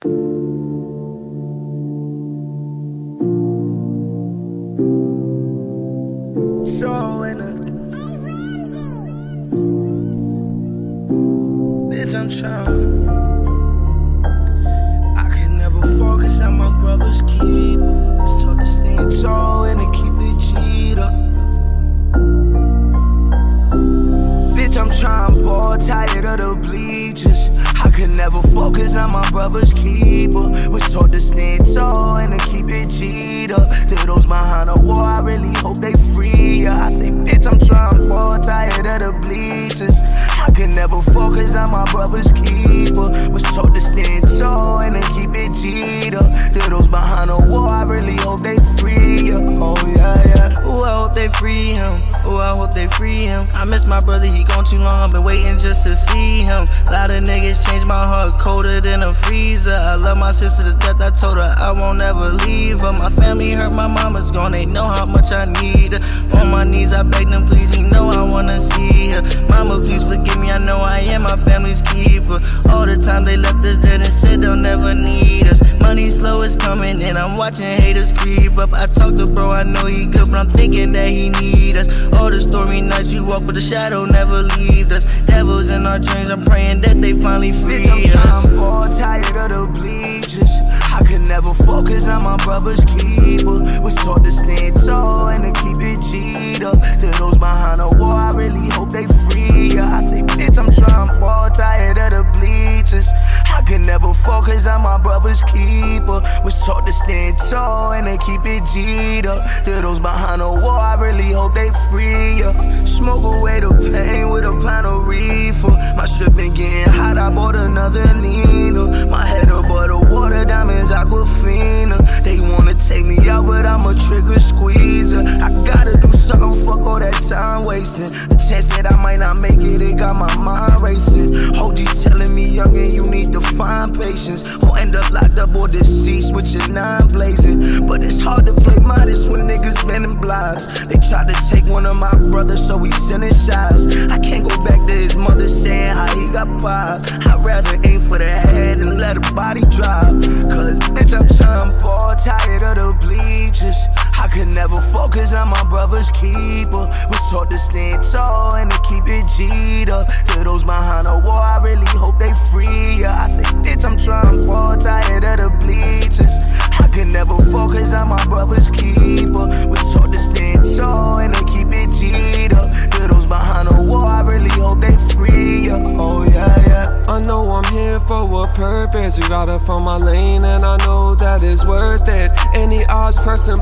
So in bitch, I'm trying. I can never focus on my brother's keeper. Was taught to stand keep it. Bitch, I'm trying tired of the bleachers. Could never focus on my brother's keeper. Was taught to stand tall and to keep it up. To those behind the wall, I really hope they free ya. I say, bitch, I'm trying ball, tired of the bleachers. I could never focus on my brother's keeper. Was taught to stand tall and to keep it up. To those behind the wall, my brother, he gone too long. I've been waiting just to see him. A Lot of niggas changed my heart, colder than a freezer. I love my sister to death. I told her I won't ever leave her. My family hurt, my mama's gone. They know how much I need her. On my knees, I beg them, please. You know I wanna see her. Mama, please forgive me. I know I am my family's keeper. All the time they left us dead and said they'll never need us. Money slow is coming, and I'm watching haters creep up. I talk to bro, I know he good, but I'm thinking that he need us. All the stormy nights walk, but the shadow never leaves us. Devils in our dreams, I'm praying that they finally free Bitch, I'm trying ball, tired of the bleachers. I could never focus on my brother's keeper. Was taught to stand tall and Never focus on my brother's keeper. Was taught to stand tall and to keep it G'd up. To those behind the wall, I really hope they free ya. Smoke away the pain with a pound of reefer. My strip been getting hot, I bought another Nina. My head time wasting. The chance that I might not make it, it got my mind racing. OG's telling me, youngin', you need to find patience. Or end up locked up or deceased with your nine blazing. But it's hard to play modest when niggas bending blocks. They tried to take one of my brothers, so we sending shots. I can't go back to his mother saying how he got popped. I'd rather aim for the head and let a body drop. Cause G'd. To those behind the wall, I really hope they free ya. I say, bitch, I'm trying ball, tired of the bleachers. I can never focus on my brother's keeper. Was taught to stand tall and to keep it G'd. To those behind the wall, I really hope they free ya. Oh yeah, yeah. I know I'm here for a purpose. You gotta find my lane, and I know that it's worth it. Any odds person,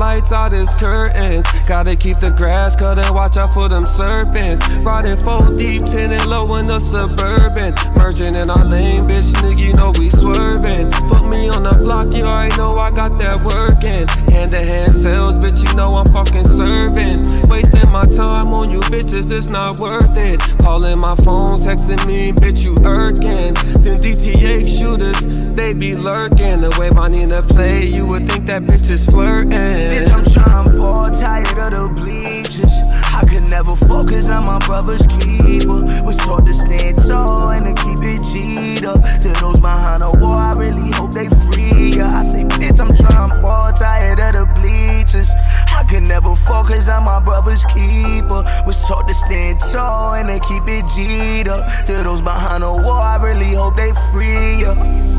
lights out, it's curtains. Gotta keep the grass cut and watch out for them serpents. Riding full deep, tinted low in the suburban. Merging in our lane, bitch, nigga, you know we swerving. Put me on the block, you already know I got that working. Hand to hand sales, bitch, you know I'm fucking serving. Wasting my time on you bitches, it's not worth it. Calling my phone, texting me, bitch, you irking. Them DTH shooters, they be lurking. Way my Nina play, you would think that bitch is flirting. Bitch, I'm trying ball, tired of the bleachers. I could never focus on my brother's keeper. Was taught to stand tall and to keep it G'd up. To those behind the wall, I really hope they free ya. I say, bitch, I'm trying ball, tired of the bleachers. I could never focus on my brother's keeper. Was taught to stand tall and to keep it G'd up. To those behind the wall, I really hope they free ya.